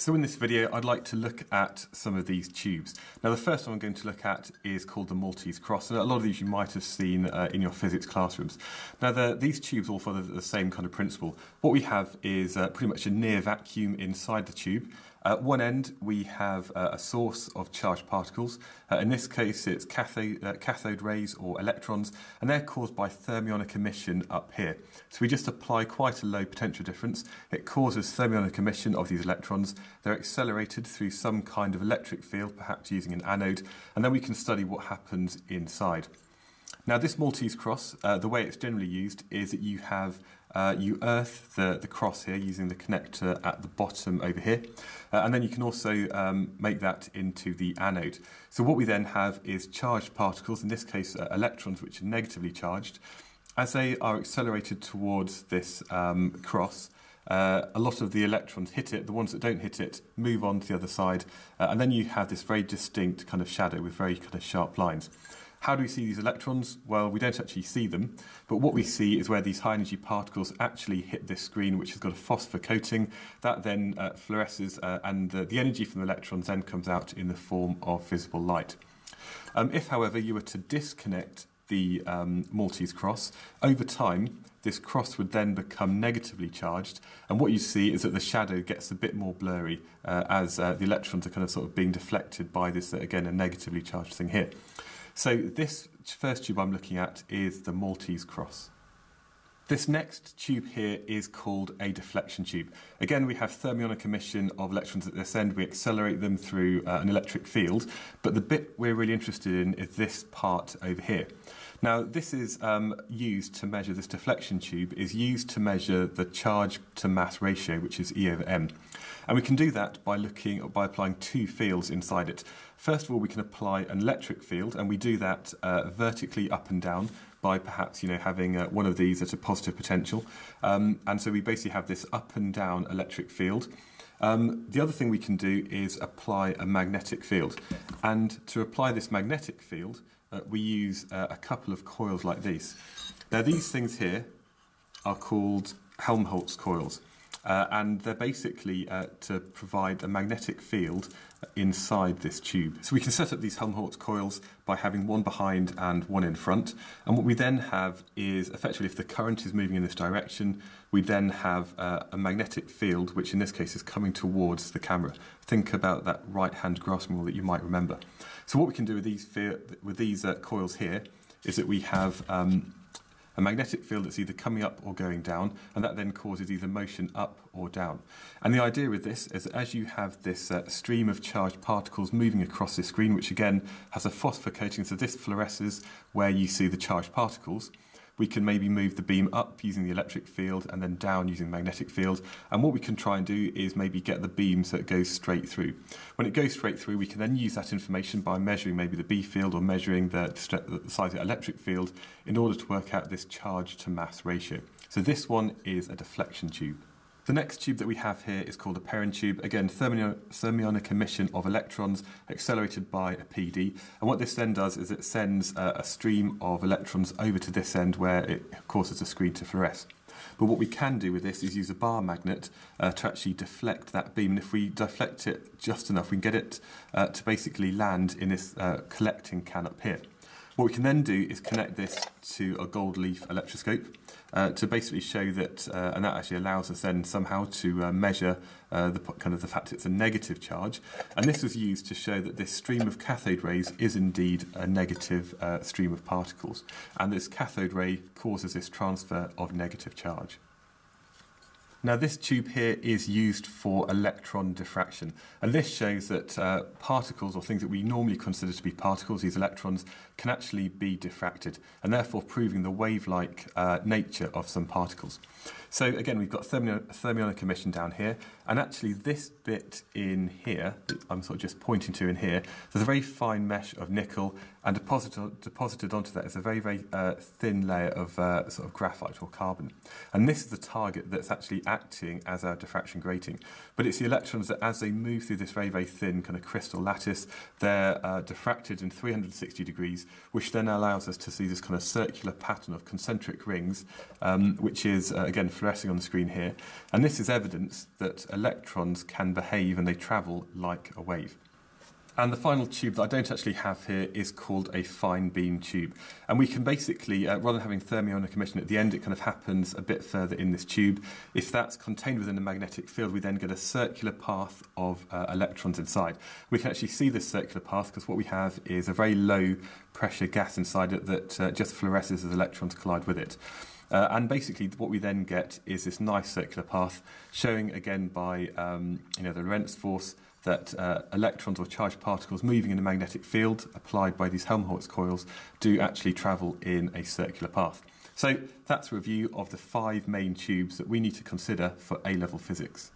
So in this video, I'd like to look at some of these tubes. Now the first one I'm going to look at is called the Maltese Cross, and a lot of these you might have seen uh, in your physics classrooms. Now the, these tubes all follow the same kind of principle. What we have is uh, pretty much a near vacuum inside the tube, at one end, we have uh, a source of charged particles. Uh, in this case, it's cathode, uh, cathode, rays or electrons, and they're caused by thermionic emission up here. So we just apply quite a low potential difference. It causes thermionic emission of these electrons. They're accelerated through some kind of electric field, perhaps using an anode, and then we can study what happens inside. Now, this Maltese cross, uh, the way it's generally used is that you have uh, you earth the, the cross here using the connector at the bottom over here, uh, and then you can also um, make that into the anode. So what we then have is charged particles, in this case uh, electrons which are negatively charged. As they are accelerated towards this um, cross, uh, a lot of the electrons hit it, the ones that don't hit it move on to the other side, uh, and then you have this very distinct kind of shadow with very kind of sharp lines. How do we see these electrons? Well, we don't actually see them, but what we see is where these high energy particles actually hit this screen, which has got a phosphor coating. That then uh, fluoresces, uh, and the, the energy from the electrons then comes out in the form of visible light. Um, if, however, you were to disconnect the um, Maltese cross, over time, this cross would then become negatively charged, and what you see is that the shadow gets a bit more blurry uh, as uh, the electrons are kind of sort of being deflected by this, uh, again, a negatively charged thing here. So this first tube I'm looking at is the Maltese Cross. This next tube here is called a deflection tube. Again, we have thermionic emission of electrons at this end. We accelerate them through uh, an electric field, but the bit we're really interested in is this part over here. Now, this is um, used to measure, this deflection tube is used to measure the charge to mass ratio, which is E over M. And we can do that by looking, by applying two fields inside it. First of all, we can apply an electric field, and we do that uh, vertically up and down by perhaps you know having uh, one of these at a positive potential. Um, and so we basically have this up and down electric field. Um, the other thing we can do is apply a magnetic field. And to apply this magnetic field, uh, we use uh, a couple of coils like these. Now these things here are called Helmholtz coils. Uh, and they're basically uh, to provide a magnetic field inside this tube. So we can set up these Helmholtz coils by having one behind and one in front. And what we then have is effectively if the current is moving in this direction, we then have uh, a magnetic field, which in this case is coming towards the camera. Think about that right-hand grasping rule that you might remember. So what we can do with these, with these uh, coils here is that we have um, a magnetic field that's either coming up or going down, and that then causes either motion up or down. And the idea with this is that as you have this uh, stream of charged particles moving across this screen, which again has a phosphor coating, so this fluoresces where you see the charged particles, we can maybe move the beam up using the electric field and then down using the magnetic field. And what we can try and do is maybe get the beam so it goes straight through. When it goes straight through, we can then use that information by measuring maybe the B field or measuring the, the size of the electric field in order to work out this charge to mass ratio. So this one is a deflection tube. The next tube that we have here is called a Perrin tube. Again, thermionic emission of electrons accelerated by a PD. And what this then does is it sends uh, a stream of electrons over to this end where it causes the screen to fluoresce. But what we can do with this is use a bar magnet uh, to actually deflect that beam. And if we deflect it just enough, we can get it uh, to basically land in this uh, collecting can up here. What we can then do is connect this to a gold leaf electroscope uh, to basically show that, uh, and that actually allows us then somehow to uh, measure uh, the kind of the fact it's a negative charge. And this was used to show that this stream of cathode rays is indeed a negative uh, stream of particles. And this cathode ray causes this transfer of negative charge. Now this tube here is used for electron diffraction and this shows that uh, particles or things that we normally consider to be particles, these electrons, can actually be diffracted and therefore proving the wave-like uh, nature of some particles. So again we've got thermionic emission down here and actually this bit in here, I'm sort of just pointing to in here, there's a very fine mesh of nickel and deposited, deposited onto that is a very, very uh, thin layer of uh, sort of graphite or carbon. And this is the target that's actually acting as our diffraction grating. But it's the electrons that, as they move through this very, very thin kind of crystal lattice, they're uh, diffracted in 360 degrees, which then allows us to see this kind of circular pattern of concentric rings, um, which is, uh, again, fluorescing on the screen here. And this is evidence that electrons can behave and they travel like a wave. And the final tube that I don't actually have here is called a fine beam tube. And we can basically, uh, rather than having thermionic emission at the end, it kind of happens a bit further in this tube. If that's contained within a magnetic field, we then get a circular path of uh, electrons inside. We can actually see this circular path because what we have is a very low pressure gas inside it that uh, just fluoresces as electrons collide with it. Uh, and basically, what we then get is this nice circular path, showing again by um, you know the Lorentz force that uh, electrons or charged particles moving in a magnetic field applied by these Helmholtz coils do actually travel in a circular path. So that's a review of the five main tubes that we need to consider for A-level physics.